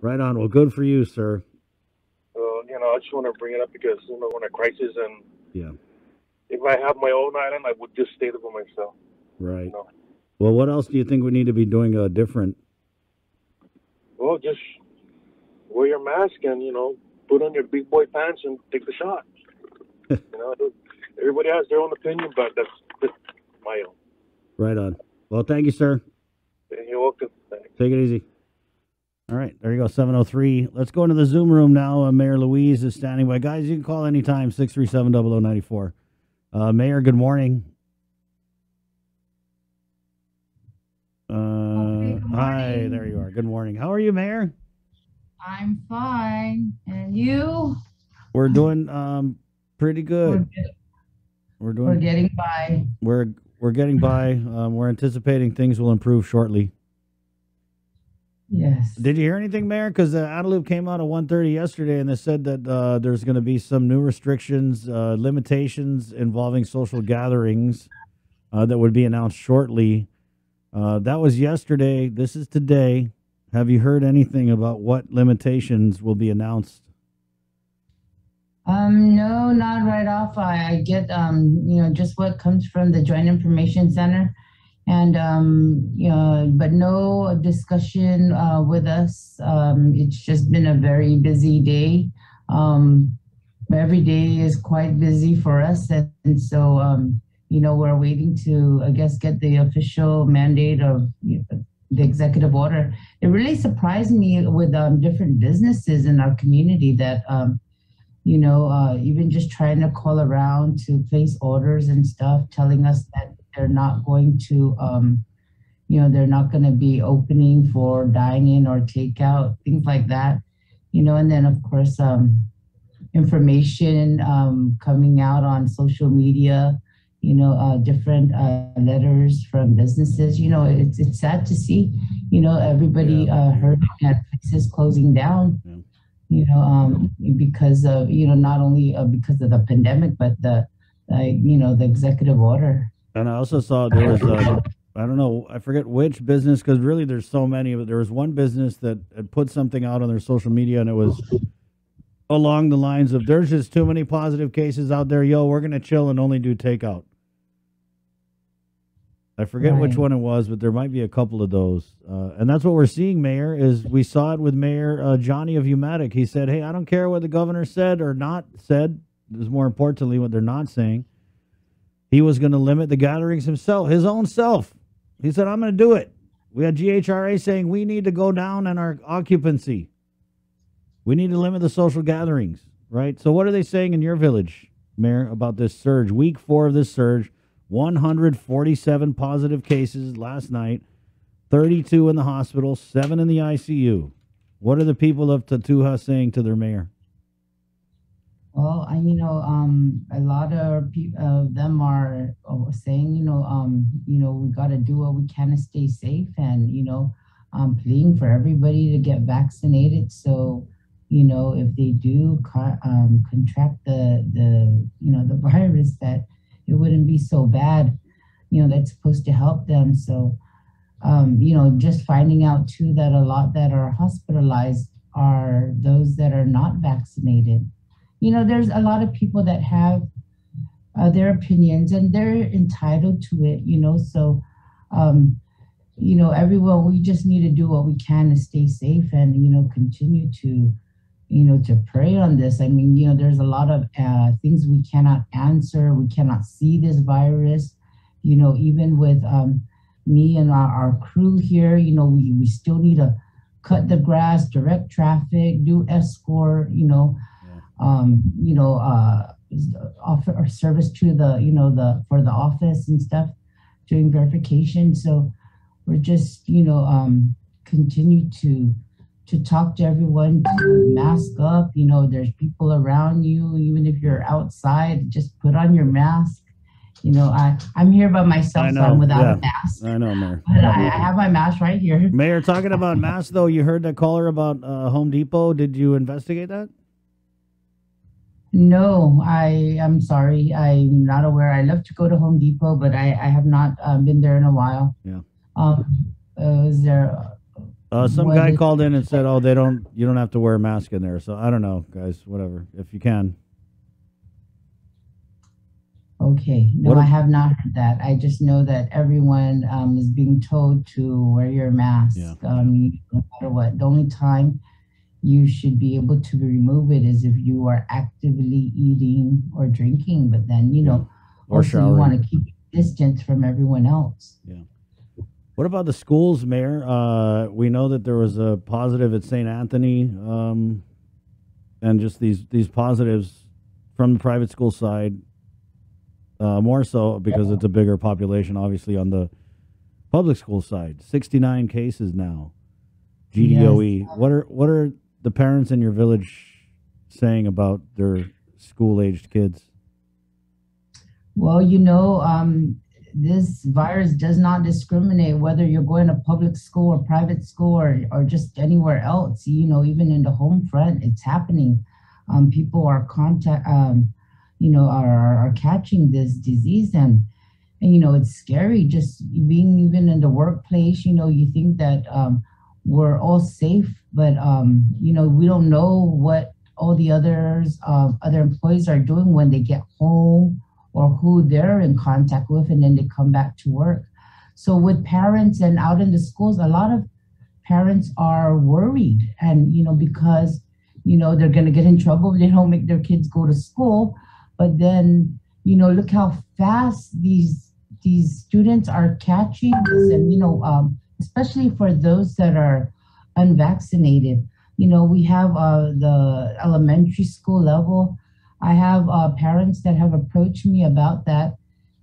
Right on. Well, good for you, sir. So, you know, I just want to bring it up because, you know, we're in a crisis and Yeah. if I have my own island, I would just stay there by myself. Right. No. Well, what else do you think we need to be doing uh, different? Well, just wear your mask and, you know, put on your big boy pants and take the shot. you know, everybody has their own opinion, but that's, that's my own. Right on. Well, thank you, sir. You're welcome. Thanks. Take it easy. All right, there you go, 703. Let's go into the Zoom room now. Uh, Mayor Louise is standing by. Guys, you can call anytime, 637 0094. Uh, Mayor, good morning. Uh, good Hi, there you are. Good morning. How are you, Mayor? I'm fine. And you? We're doing um, pretty We're, good. We're doing. we're getting by. We're we're getting by. Um, we're anticipating things will improve shortly. Yes. Did you hear anything, Mayor? Because the Adelup came out at 1.30 yesterday, and they said that uh, there's going to be some new restrictions, uh, limitations involving social gatherings uh, that would be announced shortly. Uh, that was yesterday. This is today. Have you heard anything about what limitations will be announced? Um, no, not right off. I, I get um, you know, just what comes from the Joint Information Center. And um, but no discussion uh, with us. Um, it's just been a very busy day. Um, every day is quite busy for us, and, and so um, you know, we're waiting to, I guess, get the official mandate of you know, the executive order. It really surprised me with um, different businesses in our community that. Um, you know, uh, even just trying to call around to place orders and stuff, telling us that they're not going to, um, you know, they're not going to be opening for dine-in or takeout, things like that. You know, and then of course, um, information um, coming out on social media. You know, uh, different uh, letters from businesses. You know, it's it's sad to see. You know, everybody uh, heard that places closing down Yeah. you know, um, because of, you know, not only uh, because of the pandemic, but the, you know, the executive order. And I also saw there was, uh, I don't know, I forget which business, because really there's so many, but there was one business that had put something out on their social media and it was along the lines of, there's just too many positive cases out there. Yo, we're going to chill and only do takeout. I forget which one it was, but there might be a couple of those. Uh, and that's what we're seeing, Mayor, is we saw it with Mayor uh, Johnny of Umatac. He said, hey, I don't care what the governor said or not said. Is more importantly what they're not saying he was going to limit the gatherings himself, his own self. He said, I'm going to do it. We had GHRA saying we need to go down in our occupancy. We need to limit the social gatherings, right? So, what are they saying in your village, Mayor, about this surge? Week four of this surge 147 positive cases last night, 32 in the hospital, seven in the ICU. What are the people of Tatuha saying to their mayor? Well, I, you know, um, a lot of pe- them are uh, saying, you know, um, you know, we got to do what we can to stay safe, and you know, um, pleading for everybody to get vaccinated. So, you know, if they do co- um, contract the the you know the virus, that it wouldn't be so bad. You know, that's supposed to help them. So, um, you know, just finding out too that a lot that are hospitalized are those that are not vaccinated you know there's a lot of people that have uh, their opinions and they're entitled to it you know so um you know everyone we just need to do what we can to stay safe and you know continue to you know to pray on this. I mean you know there's a lot of uh, things we cannot answer. We cannot see this virus. You know even with um me and our, our crew here you know we, we still need to cut the grass direct traffic do escort you know um, you know, uh, offer or service to the, you know, the for the office and stuff, doing verification. So we're just, you know, um, continue to to talk to everyone, to mask up. You know, there's people around you, even if you're outside, just put on your mask. You know, I I'm here by myself, so I'm without yeah. a mask. I know, Mayor. But I, I have my mask right here. Mayor, talking about masks, though, you heard that caller about uh, Home Depot. Did you investigate that? No, I am sorry. I'm not aware. I love to go to Home Depot, but I, I have not um, been there in a while. Yeah. Um, uh, is there Uh, some guy called in and said, "Oh, they don't. You don't have to wear a mask in there." So I don't know, guys. Whatever, if you can. Okay, no, What I have not heard that. I just know that everyone um, is being told to wear your mask. Yeah. Um, no matter what. The only time you should be able to remove it as if you are actively eating or drinking. But then, you know, Or you want to keep distance from everyone else. Yeah. What about the schools, Mayor? Uh, we know that there was a positive at St. Anthony, um, and just these these positives from the private school side. Uh, more so because it's a bigger population, obviously, on the public school side. Sixty nine cases now. GDOE. What are what are the parents in your village saying about their school aged kids? Well, you know, um, this virus does not discriminate whether you're going to public school or private school or, or just anywhere else. You know, even in the home front, it's happening. Um, people are contact, um, you know, are, are catching this disease and, and, you know, it's scary just being even in the workplace, you know, you think that, um, we're all safe, but, um, you know, we don't know what all the others, uh, other employees are doing when they get home or who they're in contact with and then they come back to work. So with parents and out in the schools, a lot of parents are worried and you know because you know they're going to get in trouble they don't make their kids go to school but then you know look how fast these these students are catching this and you know um, especially for those that are unvaccinated you know we have uh, the elementary school level I have uh, parents that have approached me about that,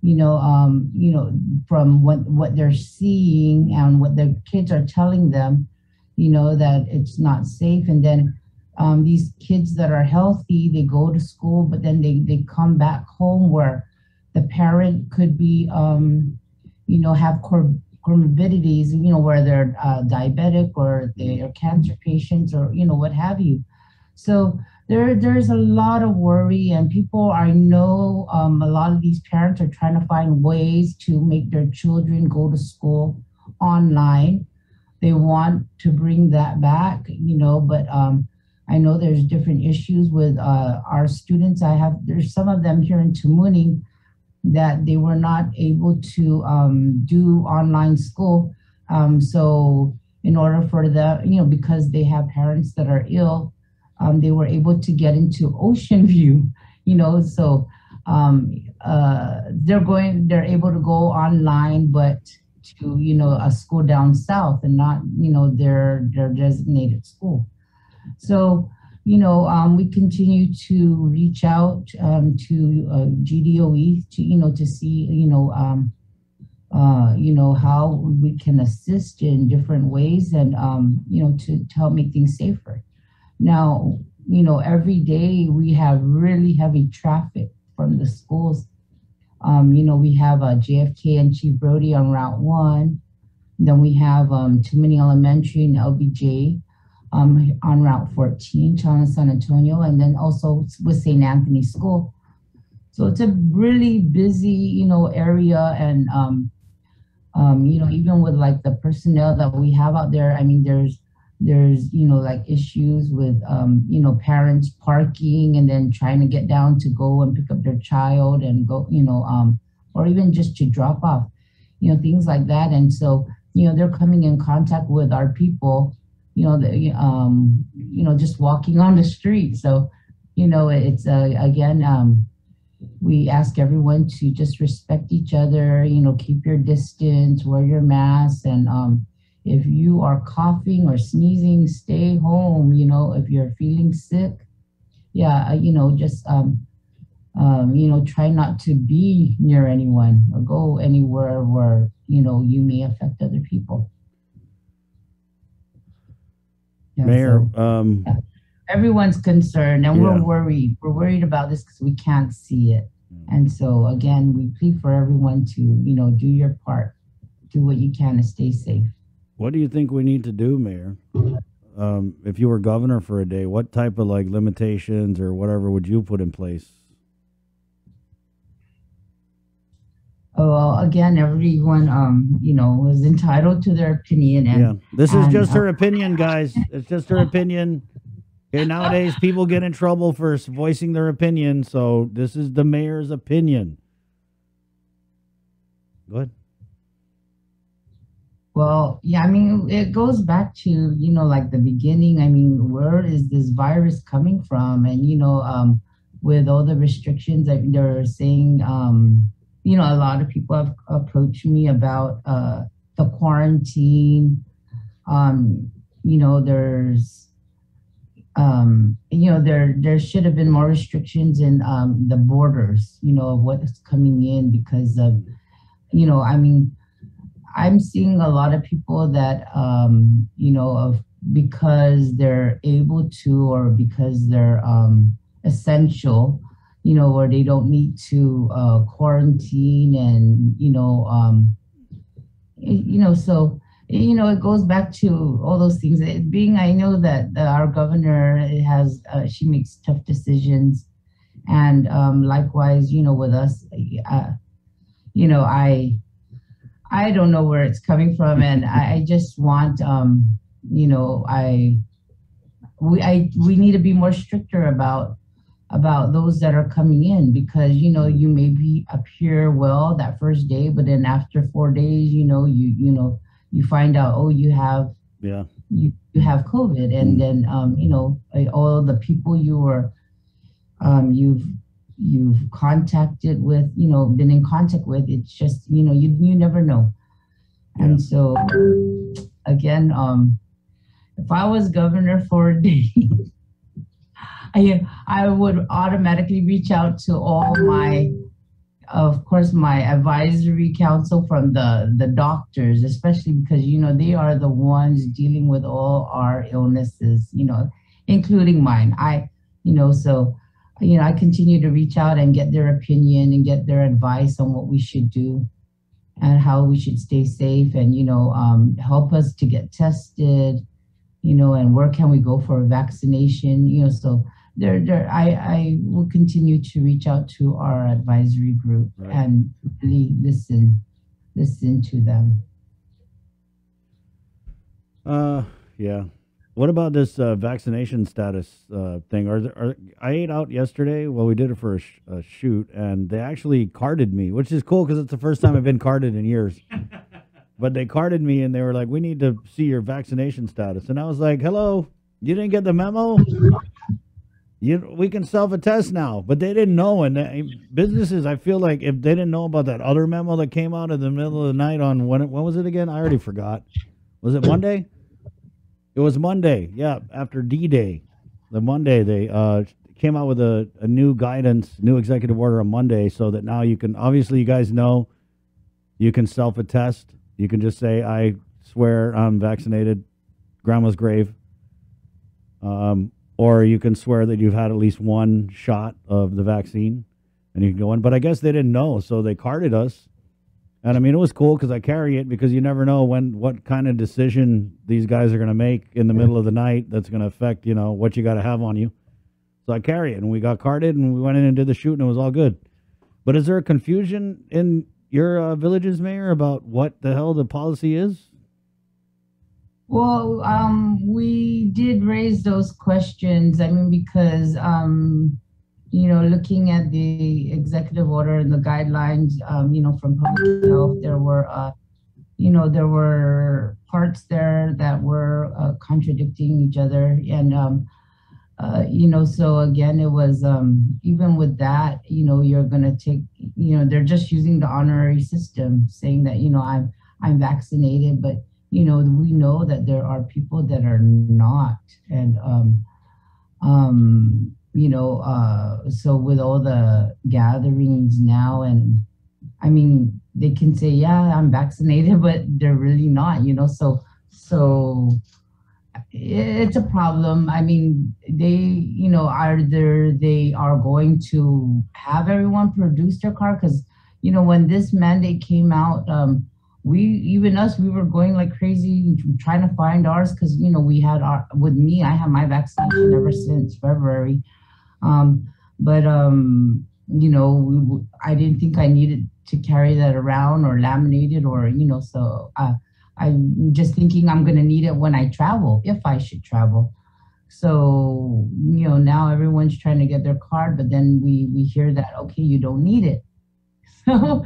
you know, um, you know, from what what they're seeing and what their kids are telling them, you know, that it's not safe. And then um, these kids that are healthy, they go to school, but then they they come back home where the parent could be, um, you know, have cor- comorbidities, you know, where they're uh, diabetic or they are cancer patients or you know what have you. So there there's a lot of worry and people i know um, a lot of these parents are trying to find ways to make their children go to school online they want to bring that back you know but um, i know there's different issues with uh, our students i have there's some of them here in Tamuning that they were not able to um, do online school um, so in order for the, you know because they have parents that are ill um, they were able to get into Ocean View, you know, so um, uh, they're going, they're able to go online, but to, you know, a school down south and not, you know, their, their designated school. So, you know, um, we continue to reach out um, to uh, GDOE to, you know, to see, you know, um, uh, you know, how we can assist in different ways and, um, you know, to, to help make things safer. Now, you know, every day we have really heavy traffic from the schools. Um, you know, we have uh, JFK and Chief Brodie on Route 1. Then we have um, Tamuning Elementary and LBJ um, on Route 14, Chalan San Antonio, and then also with St. Anthony School. So it's a really busy, you know, area and, um, um, you know, even with like the personnel that we have out there, I mean, there's there's you know like issues with um, you know parents parking and then trying to get down to go and pick up their child and go you know um, or even just to drop off you know things like that and so you know they're coming in contact with our people you know the, um, you know just walking on the street so you know it's uh, again um, we ask everyone to just respect each other you know keep your distance wear your mask and um, if you are coughing or sneezing, stay home. You know, if you're feeling sick, yeah, uh, you know, just um, um, you know, try not to be near anyone or go anywhere where you know you may affect other people. Yeah, Mayor, so um, everyone's concerned, and Yeah. we're worried. We're worried about this because we can't see it. And so again, we plead for everyone to, you know, do your part, do what you can to stay safe. what do you think we need to do, Mayor? Um, if you were governor for a day, what type of like limitations or whatever would you put in place? Well, again, everyone, um, you know, is entitled to their opinion, and Yeah, this is and, just uh, her opinion, guys. It's just her opinion. Okay, nowadays people get in trouble for voicing their opinion, so this is the mayor's opinion. Go ahead. Well, yeah, I mean, it goes back to, you know, like the beginning. I mean, where is this virus coming from? And, you know, um, with all the restrictions, I mean, they're saying, um, you know, a lot of people have approached me about uh, the quarantine. Um, you know, there's, um, you know, there there should have been more restrictions in um, the borders, you know, of what's coming in because of, you know, I mean, I'm seeing a lot of people that, um, you know, of because they're able to or because they're um, essential, you know, where they don't need to uh, quarantine and, you know, um, you know, so, you know, it goes back to all those things. It being, I know that uh, our governor has, uh, she makes tough decisions. And um, likewise, you know, with us, uh, you know, I, I don't know where it's coming from, and I, I just want, um, you know, I, we, I, we need to be more stricter about, about those that are coming in because you know you may be appear well that first day, but then after four days, you know, you, you know, you find out, oh, you have, Yeah, you, you have COVID, and then, um, you know, all the people you were, um, you've you've contacted with, you know, been in contact with. It's just, you know, you you never know. And so, again, um, if I was governor for a day, I I would automatically reach out to all my, of course, my advisory council from the the doctors, especially because you know they are the ones dealing with all our illnesses, you know, including mine. I, you know, so you know, I continue to reach out and get their opinion and get their advice on what we should do and how we should stay safe and, you know, um, help us to get tested, you know, and where can we go for a vaccination, you know, so there, there, I, I will continue to reach out to our advisory group Right. and really listen, listen to them. uh, yeah. What about this uh, vaccination status uh, thing? Are, there, are I ate out yesterday? Well, we did it for a, sh- a shoot, and they actually carded me, which is cool because it's the first time I've been carded in years. but they carded me, and they were like, "We need to see your vaccination status," and I was like, "Hello, you didn't get the memo." You, we can self attest now, but they didn't know. And they, businesses, I feel like if they didn't know about that other memo that came out in the middle of the night on when, when was it again? I already forgot. Was it Monday? It was Monday. Yeah, after D Day, the Monday they uh, came out with a, a new guidance, new executive order on Monday, so that now you can obviously you guys know you can self attest. You can just say I swear I'm vaccinated, grandma's grave. Um, or you can swear that you've had at least one shot of the vaccine, and you can go in. But I guess they didn't know, so they carded us. And I mean, it was cool because I carry it because you never know when what kind of decision these guys are going to make in the middle of the night that's going to affect you know what you got to have on you. So I carry it, and we got carded, and we went in and did the shoot, and it was all good. But is there a confusion in your uh, villages, mayor, about what the hell the policy is? Well, um, we did raise those questions. I mean, because, um, you know, looking at the executive order and the guidelines, um, you know, from public health, there were, uh, you know, there were parts there that were uh, contradicting each other. And, um, uh, you know, so again, it was, um, even with that, you know, you're going to take, you know, they're just using the honorary system saying that, you know, I'm, I'm vaccinated, but you know, we know that there are people that are not. And, um, um, you know, uh, so with all the gatherings now, and I mean, they can say, yeah, I'm vaccinated, but they're really not, you know, so, so it's a problem. I mean, they, you know, either they are going to have everyone produce their car because, you know, when this mandate came out, um, we even us we were going like crazy trying to find ours because you know we had our with me i had my vaccination ever since february um but um you know we, i didn't think i needed to carry that around or laminate it or you know. So uh, I'm just thinking I'm gonna need it when I travel if I should travel. So you know now everyone's trying to get their card, but then we we hear that okay you don't need it. So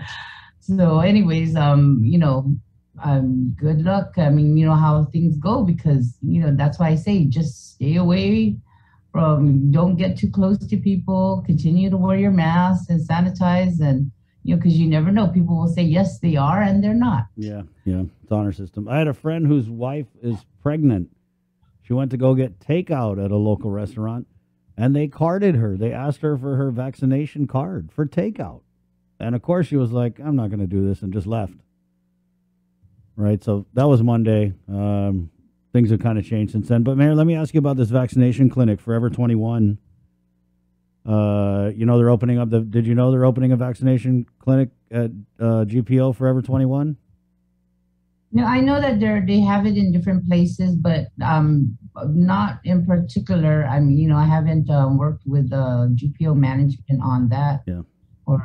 so anyways, um you know um, good luck. I mean, you know how things go because you know that's why I say just stay away from. Don't get too close to people. Continue to wear your mask and sanitize, and you know because you never know. People will say yes, they are, and they're not. Yeah, yeah, it's honor system. I had a friend whose wife is pregnant. She went to go get takeout at a local restaurant, and they carded her. They asked her for her vaccination card for takeout, and of course she was like, "I'm not going to do this," and just left right? So that was Monday. Um, things have kind of changed since then. But Mayor, let me ask you about this vaccination clinic, Forever 21. Uh, you know they're opening up the. Did you know they're opening a vaccination clinic at uh, GPO Forever 21? No, I know that they they have it in different places, but um, not in particular. I mean, you know, I haven't um, worked with the GPO management on that. Yeah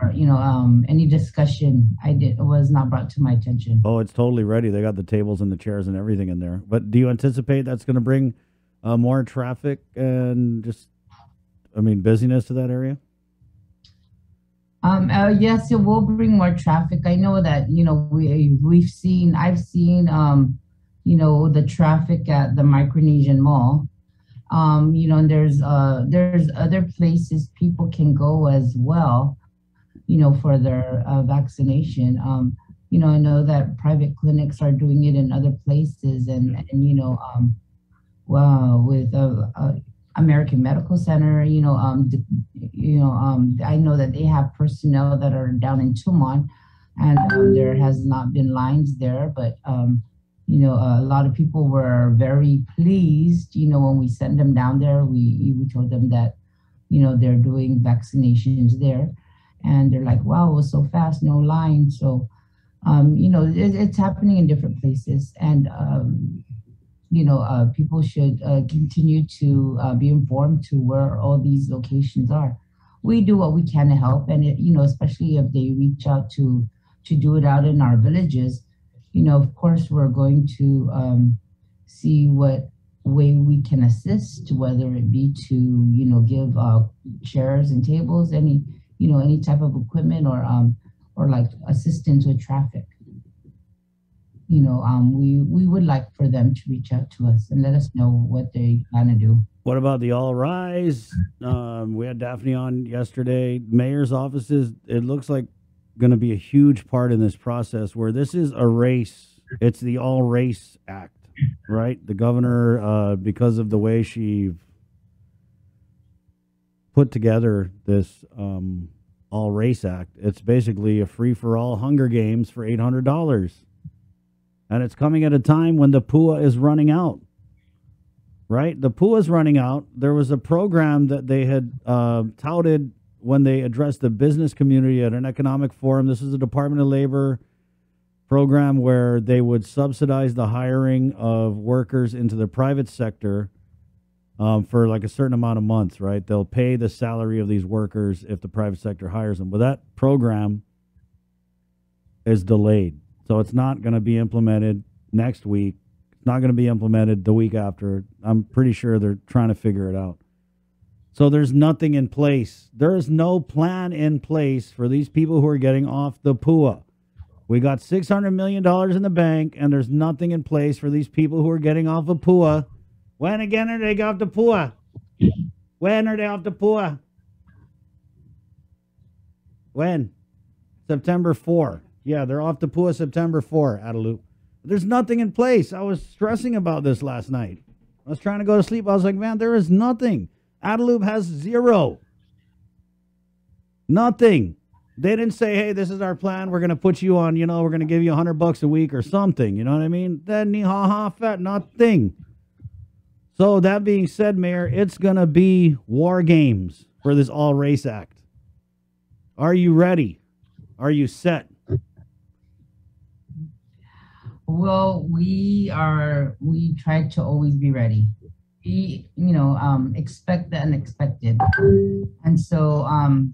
or you know um, any discussion i did was not brought to my attention. Oh it's totally ready. They got the tables and the chairs and everything in there. But do you anticipate that's going to bring uh, more traffic and just i mean busyness to that area? Um, uh, yes it will bring more traffic. I know that you know we we've seen i've seen um, you know the traffic at the micronesian mall. Um, you know, and there's uh, there's other places people can go as well you know, for their uh, vaccination. Um, you know, I know that private clinics are doing it in other places, and and you know, um, well, with uh, uh, American Medical Center, you know, um, you know, um, I know that they have personnel that are down in Tumon, and um, there has not been lines there, but um, you know, a lot of people were very pleased. You know, when we sent them down there, we we told them that, you know, they're doing vaccinations there and they're like, wow, it was so fast, no line. So, um, you know, it, it's happening in different places. And, um, you know, uh, people should uh, continue to uh, be informed to where all these locations are. We do what we can to help. And, it, you know, especially if they reach out to, to do it out in our villages, you know, of course, we're going to um, see what way we can assist, whether it be to, you know, give uh, chairs and tables, any you know, any type of equipment or um or like assistance with traffic. You know, um, we we would like for them to reach out to us and let us know what they plan to do. What about the All Rise? Um, we had Daphne on yesterday. Mayor's offices. It looks like going to be a huge part in this process. Where this is a race. It's the All Race Act, right? The governor, uh, because of the way she put together this um, all race act. It's basically a free for all Hunger Games for eight hundred dollars, and it's coming at a time when the PUA is running out. Right, the PUA is running out. There was a program that they had uh, touted when they addressed the business community at an economic forum. This is a Department of Labor program where they would subsidize the hiring of workers into the private sector um, for like a certain amount of months, right? They'll pay the salary of these workers if the private sector hires them. But that program is delayed. So it's not going to be implemented next week. It's not going to be implemented the week after. I'm pretty sure they're trying to figure it out. So there's nothing in place. There is no plan in place for these people who are getting off the PUA. We got $600 million in the bank, and there's nothing in place for these people who are getting off of PUA when again are they off the PUA? When are they off the PUA? When? September 4. Yeah, they're off the PUA September 4, Adelup. There's nothing in place. I was stressing about this last night. I was trying to go to sleep. I was like, man, there is nothing. Adelup has zero. Nothing. They didn't say, hey, this is our plan. We're going to put you on, you know, we're going to give you a 100 bucks a week or something. You know what I mean? Then, ha ha, fat, nothing. So that being said, Mayor, it's going to be war games for this All Race Act. Are you ready? Are you set? Well, we are. We try to always be ready. We, you know, um, expect the unexpected, and so, um,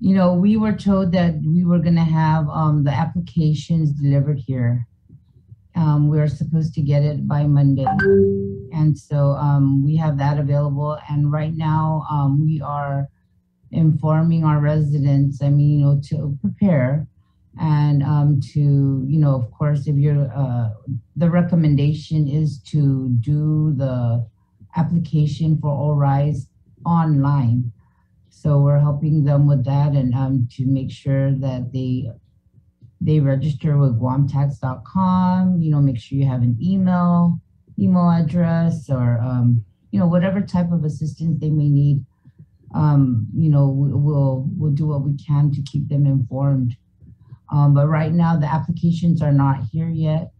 you know, we were told that we were gonna have um, the applications delivered here. Um, we are supposed to get it by Monday, and so um, we have that available. And right now, um, we are informing our residents. I mean, you know, to prepare and um, to, you know, of course, if you're, uh, the recommendation is to do the application for All Rise online. So we're helping them with that and um, to make sure that they they register with guamtax.com. You know, make sure you have an email email address or um, you know whatever type of assistance they may need. Um, you know, we- we'll we'll do what we can to keep them informed. Um, but right now, the applications are not here yet.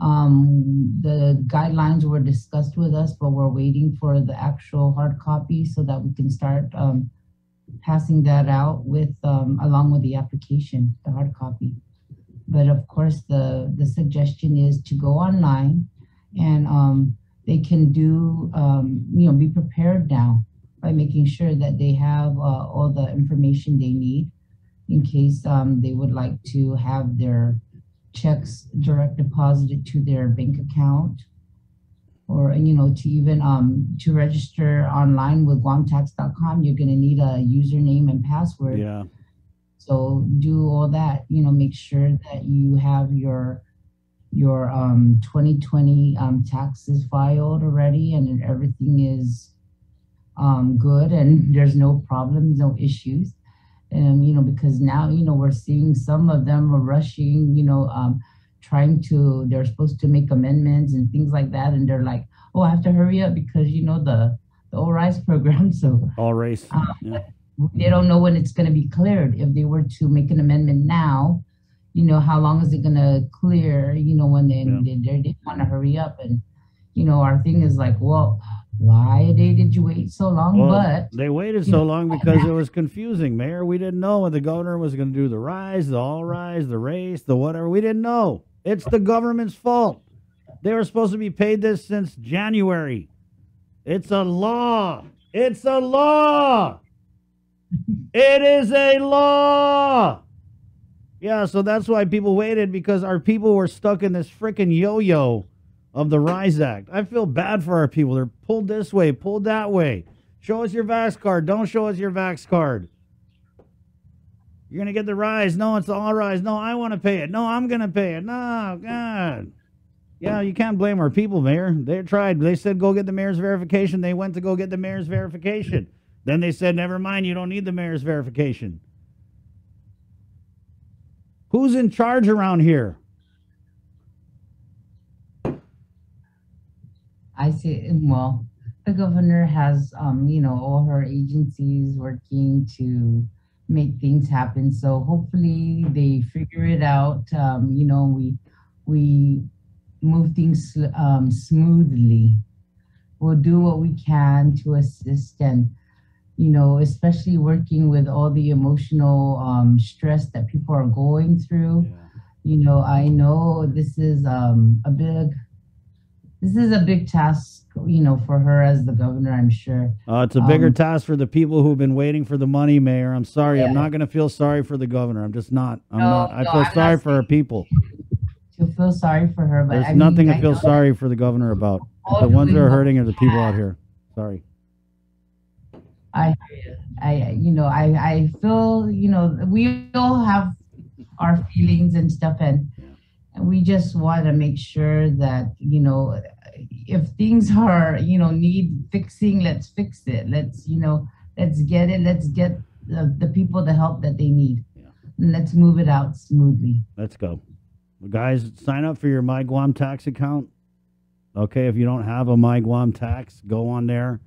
Um, the guidelines were discussed with us, but we're waiting for the actual hard copy so that we can start um, passing that out with um, along with the application, the hard copy. But of course, the the suggestion is to go online, and um, they can do um, you know be prepared now by making sure that they have uh, all the information they need in case um, they would like to have their checks direct deposited to their bank account or you know to even um to register online with guamtax.com you're going to need a username and password Yeah. so do all that you know make sure that you have your your um 2020 um taxes filed already and everything is um good and there's no problems no issues and you know, because now, you know, we're seeing some of them are rushing, you know, um, trying to, they're supposed to make amendments and things like that. And they're like, oh, I have to hurry up because, you know, the, the All Rise program. So All race. um, Yeah. they don't know when it's going to be cleared. If they were to make an amendment now, you know, how long is it going to clear, you know, when they, Yeah. they, they, they want to hurry up. And, you know, our thing is like, well, why they did you wait so long? Well, but they waited so know, long because it was confusing, Mayor. We didn't know when the governor was going to do the rise, the all rise, the race, the whatever. We didn't know. It's the government's fault. They were supposed to be paid this since January. It's a law. It's a law. It is a law. Yeah, so that's why people waited because our people were stuck in this freaking yo-yo of the Rise Act. I feel bad for our people. They're pulled this way, pulled that way. Show us your Vax card. Don't show us your Vax card. You're gonna get the rise. No, it's all rise. No, I want to pay it. No, I'm gonna pay it. No, God. Yeah, you can't blame our people, Mayor. They tried. They said go get the mayor's verification. They went to go get the mayor's verification. Then they said, never mind, you don't need the mayor's verification. Who's in charge around here? I say, well, the governor has, um, you know, all her agencies working to make things happen. So hopefully they figure it out. Um, you know, we we move things um, smoothly. We'll do what we can to assist and, you know, especially working with all the emotional um, stress that people are going through. You know, I know this is um, a big this is a big task, you know, for her as the governor, I'm sure. Uh, it's a bigger Um, task for the people who've been waiting for the money, Mayor. I'm sorry. I'm not going to feel sorry for the governor. I'm just not. I'm No, not. I no, feel I'm sorry for our people. To feel sorry for her, but There's I mean, nothing I to feel sorry for the governor about. The ones that are hurting are the people out here. Sorry. I, I, you know, I, I feel, you know, we all have our feelings and stuff, and we just want to make sure that, you know, if things are, you know, need fixing, let's fix it. Let's, you know, let's get it. Let's get the, the people the help that they need. Yeah. And let's move it out smoothly. Let's go. Well, guys, sign up for your My Guam tax account. Okay, if you don't have a My Guam tax, go on there,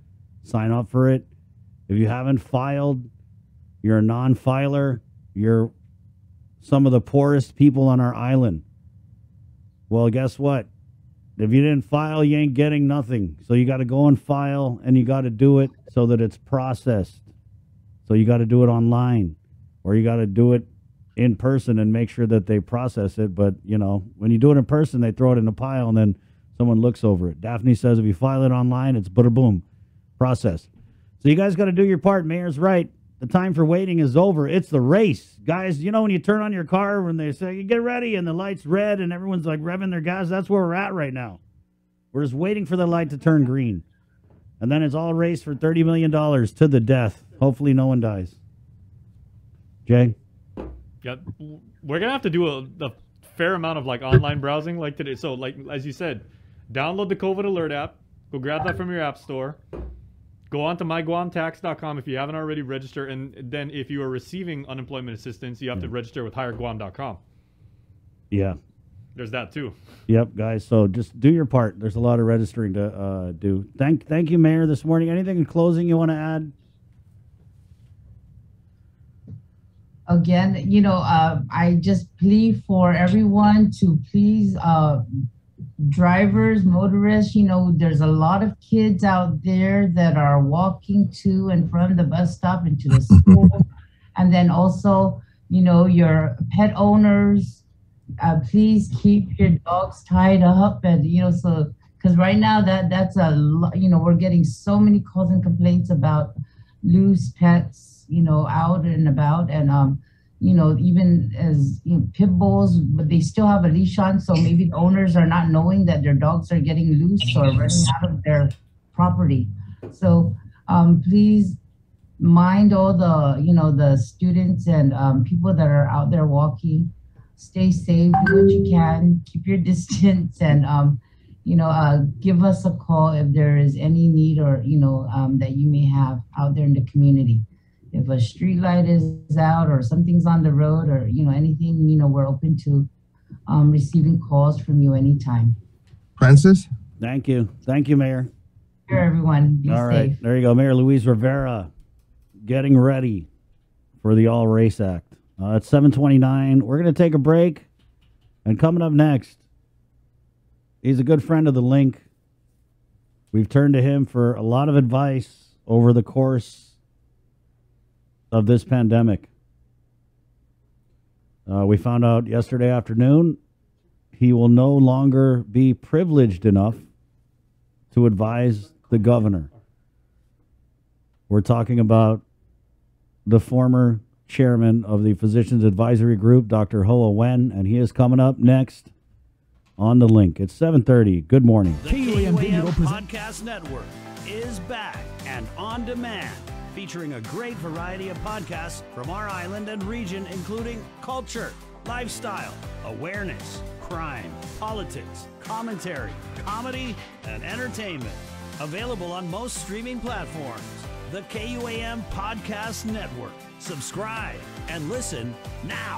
sign up for it. If you haven't filed, you're a non filer, you're some of the poorest people on our island. Well, guess what? If you didn't file, you ain't getting nothing. So you got to go and file and you got to do it so that it's processed. So you got to do it online or you got to do it in person and make sure that they process it. But you know, when you do it in person, they throw it in a pile and then someone looks over it. Daphne says if you file it online, it's butter boom, process. So you guys got to do your part. Mayor's right. The time for waiting is over. It's the race. Guys, you know when you turn on your car when they say, get ready and the light's red and everyone's like revving their gas? That's where we're at right now. We're just waiting for the light to turn green. And then it's all race for $30 million to the death. Hopefully no one dies. Jay? Yeah, we're gonna have to do a, a fair amount of like online browsing like today. So like as you said, download the COVID alert app. Go grab that from your app store. Go on to myguamtax.com if you haven't already registered, and then if you are receiving unemployment assistance, you have to register with hireguam.com. Yeah. There's that too. Yep, guys. So just do your part. There's a lot of registering to uh, do. Thank, thank you, Mayor, this morning. Anything in closing you want to add? again, you know, uh, I just plead for everyone to please, uh, drivers, motorists, you know, there's a lot of kids out there that are walking to and from the bus stop into the school. and then also, you know, your pet owners, uh, please keep your dogs tied up and, you know, so, because right now that that's a, you know, we're getting so many calls and complaints about loose pets, you know, out and about. And, um, you know, even as you know, pit bulls, but they still have a leash on. So maybe the owners are not knowing that their dogs are getting loose or running out of their property. So um, please mind all the, you know, the students and um, people that are out there walking. Stay safe, do what you can, keep your distance, and um, you know, uh, give us a call if there is any need or you know um, that you may have out there in the community. If a street light is out or something's on the road or you know anything, you know, we're open to um, receiving calls from you anytime. Francis? Thank you. Thank you, Mayor. Here, everyone, be All safe. right, there you go, Mayor Louise Rivera, getting ready for the All Race Act. Uh, it's seven twenty-nine. We're gonna take a break, and coming up next, he's a good friend of the link. We've turned to him for a lot of advice over the course of this pandemic. Uh, we found out yesterday afternoon he will no longer be privileged enough to advise the governor. We're talking about the former chairman of the Physicians Advisory Group, Dr. Hoa Nguyen, and he is coming up next on the link. It's 7:30. Good morning. The KUAM Podcast Network is back and on demand, featuring a great variety of podcasts from our island and region, including culture, lifestyle, awareness, crime, politics, commentary, comedy, and entertainment. Available on most streaming platforms. The KUAM Podcast Network. Subscribe and listen now.